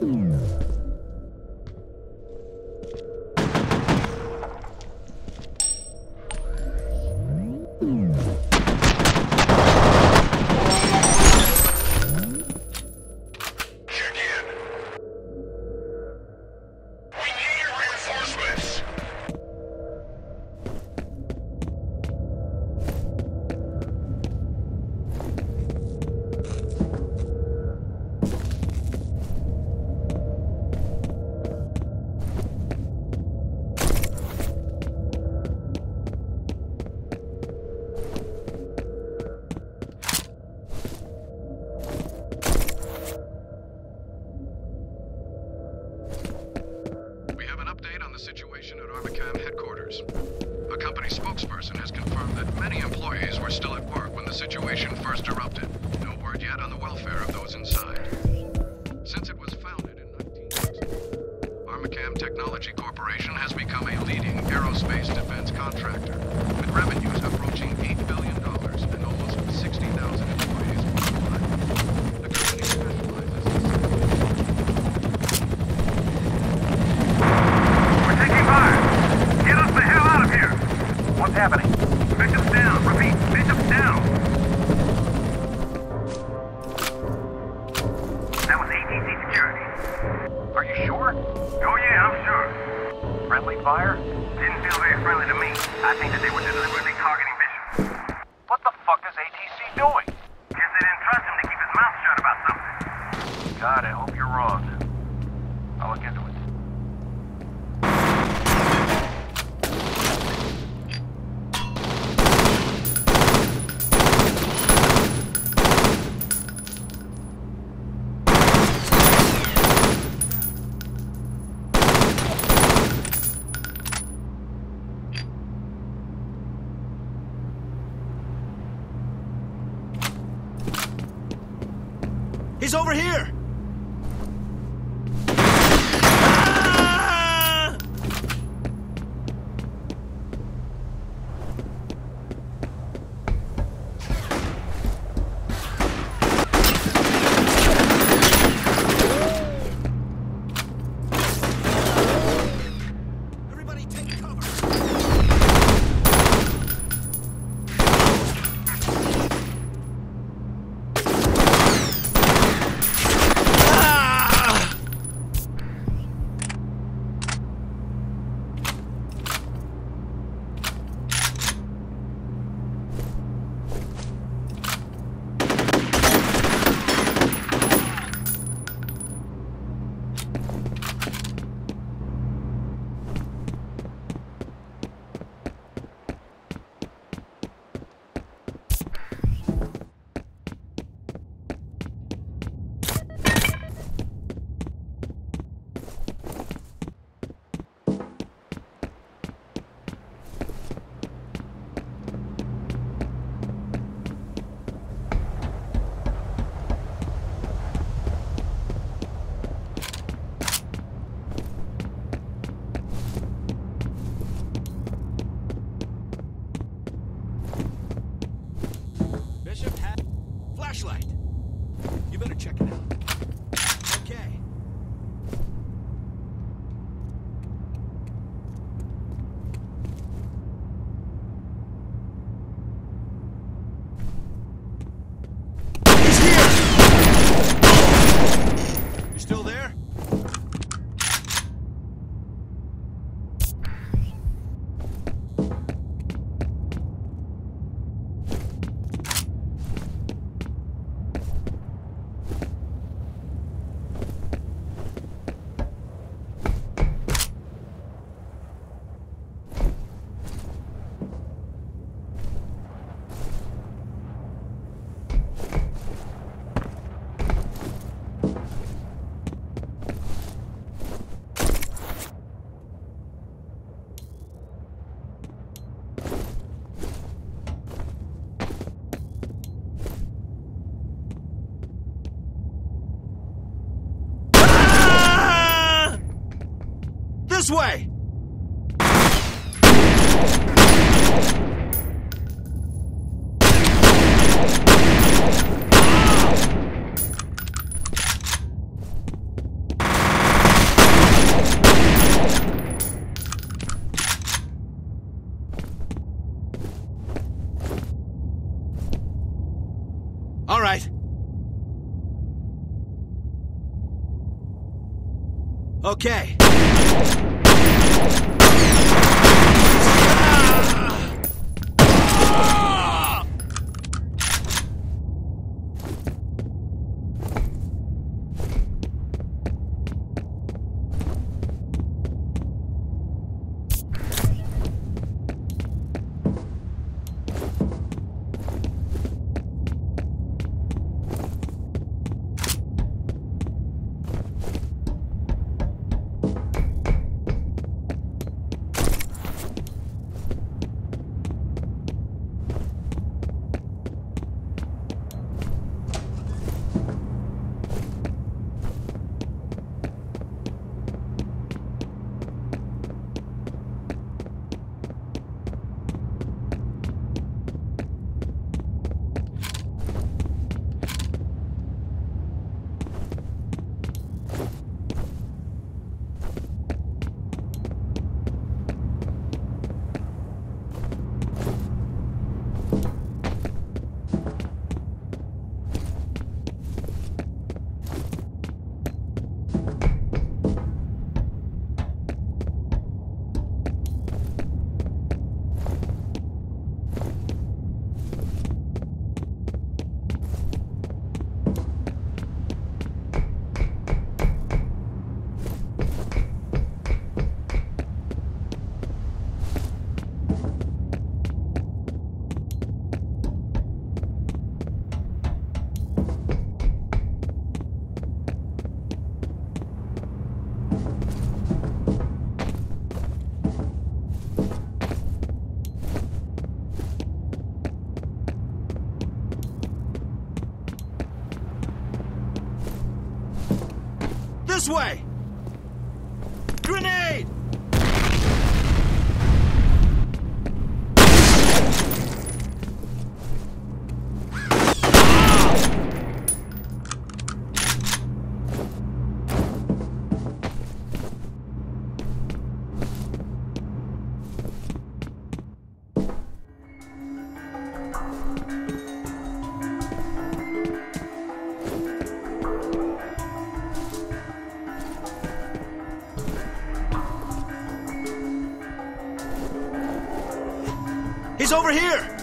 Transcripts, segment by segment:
Hum. This way! All right. Okay. This way! Over here!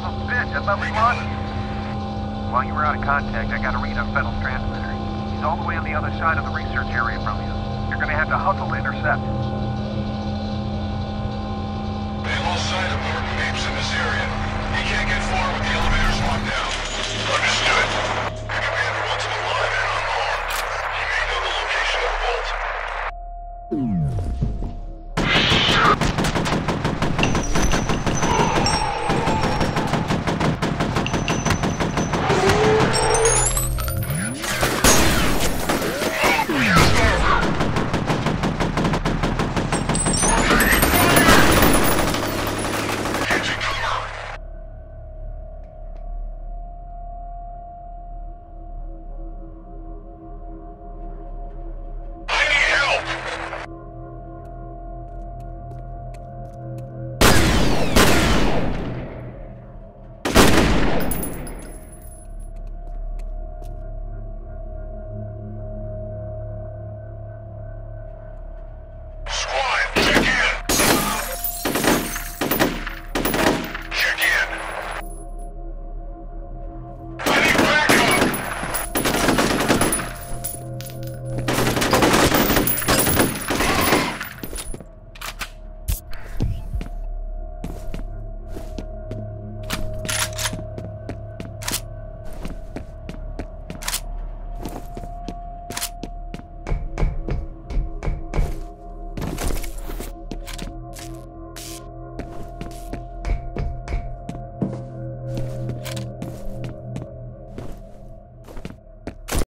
son of a bitch. I thought we lost you. While you were out of contact, I got a read on Fettel's transmitter. He's all the way on the other side of the research area from you. You're gonna have to hustle to intercept. They lost sight of Norton Mapes in this area. He can't get far with the elevators locked down. Understood.